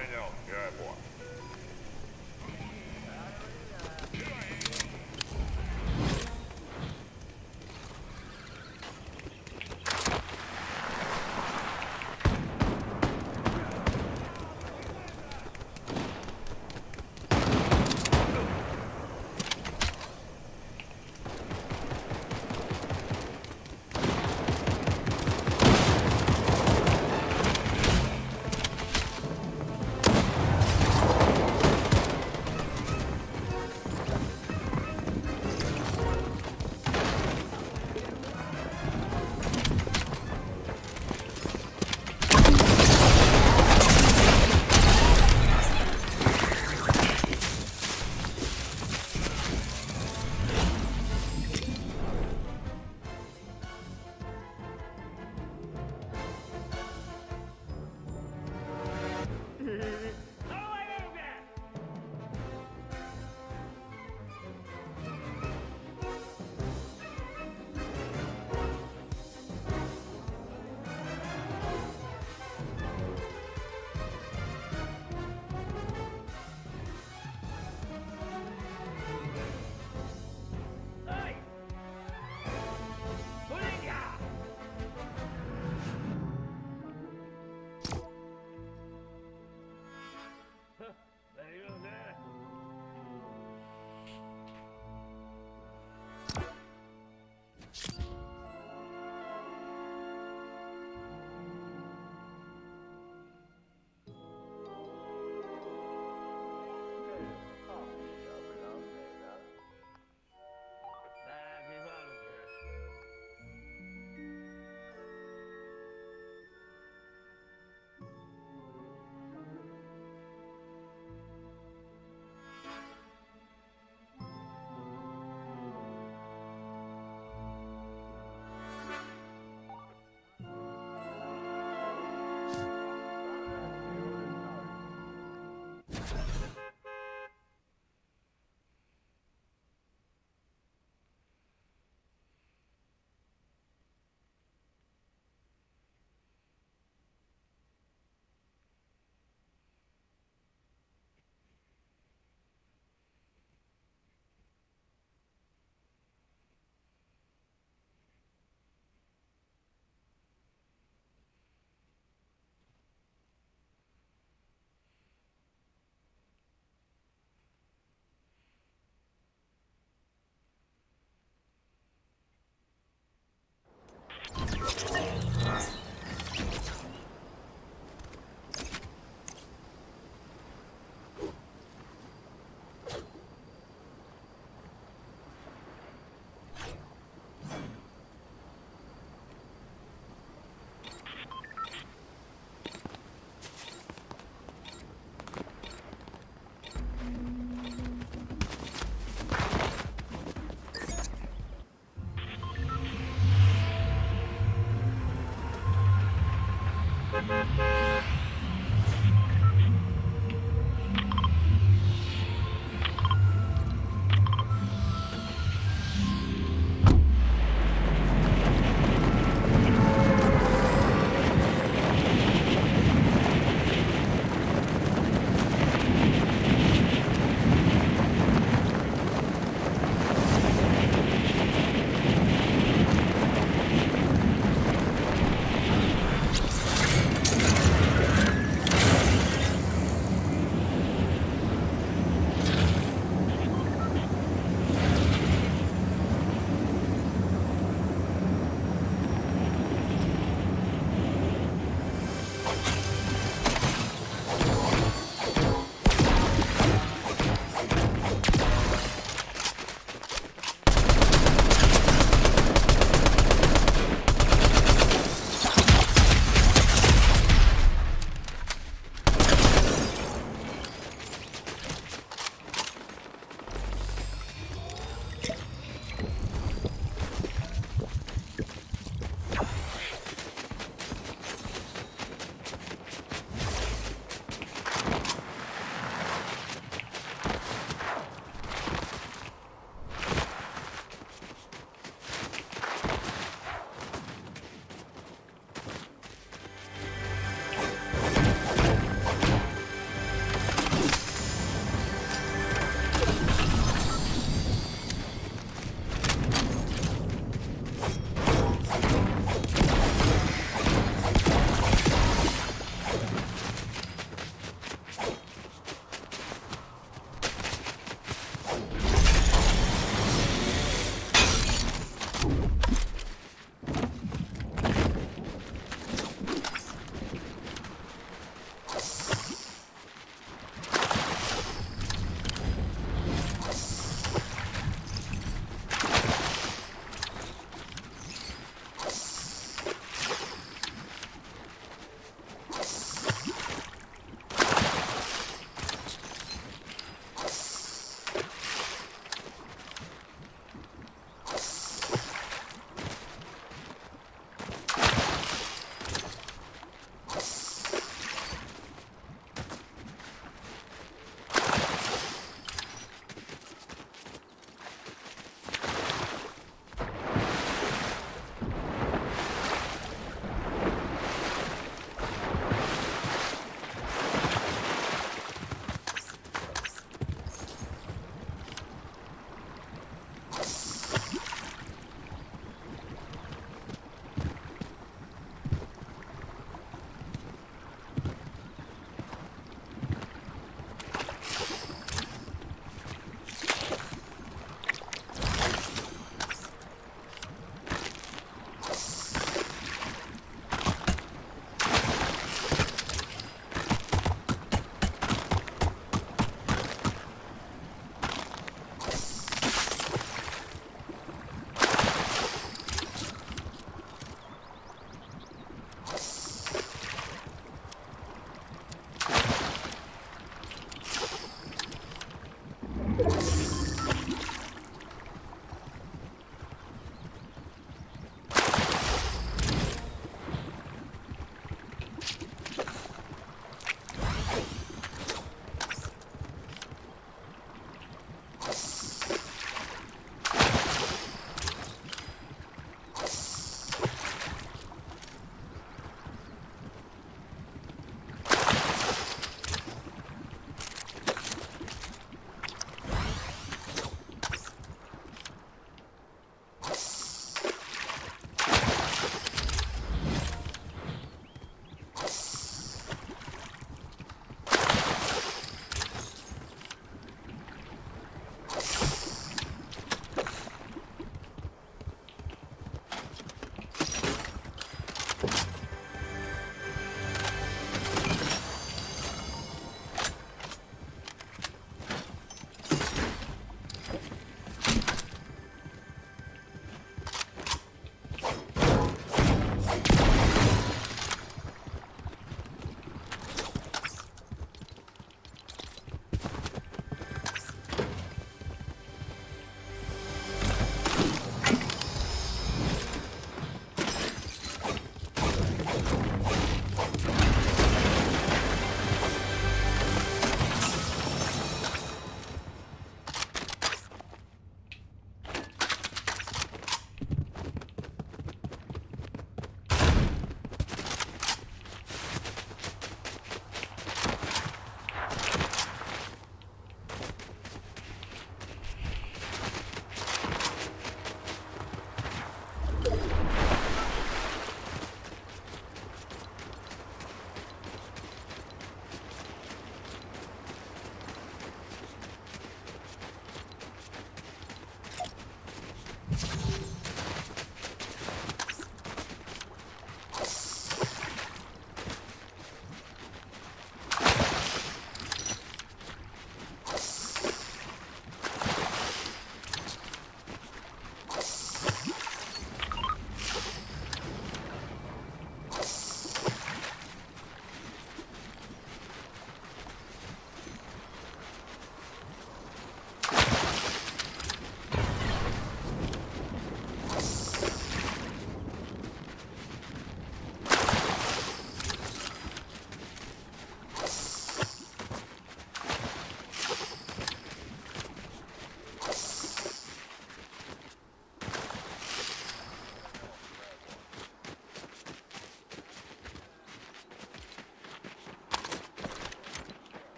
Daniel, you're at one.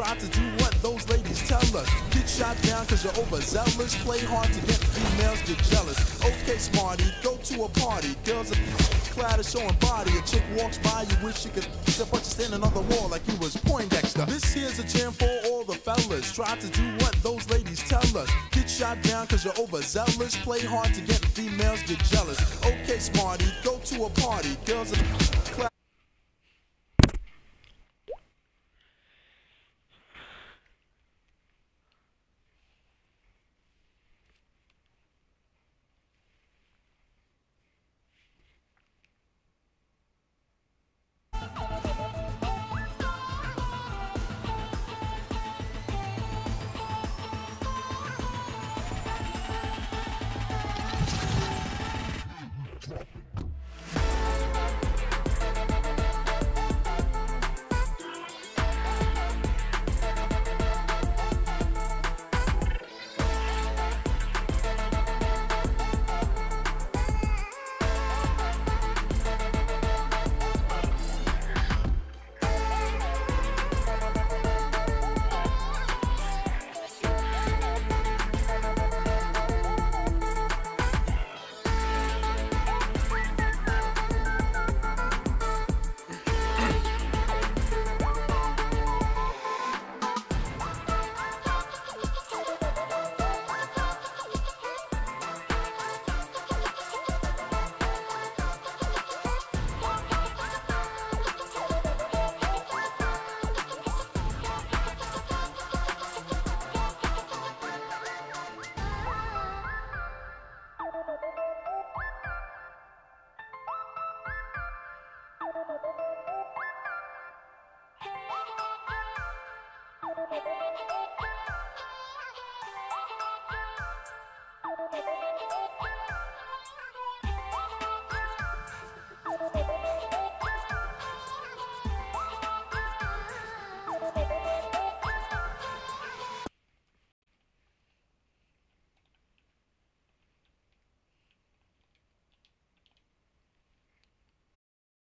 Try to do what those ladies tell us. Get shot down cause you're overzealous. Play hard to get females get jealous. Okay, smarty, go to a party. Girls are clad showing body. A chick walks by, you wish you could but you're standing on the wall like you was Poindexter. This here's a jam for all the fellas. Try to do what those ladies tell us. Get shot down cause you're overzealous. Play hard to get females get jealous. Okay, smarty, go to a party. Girls are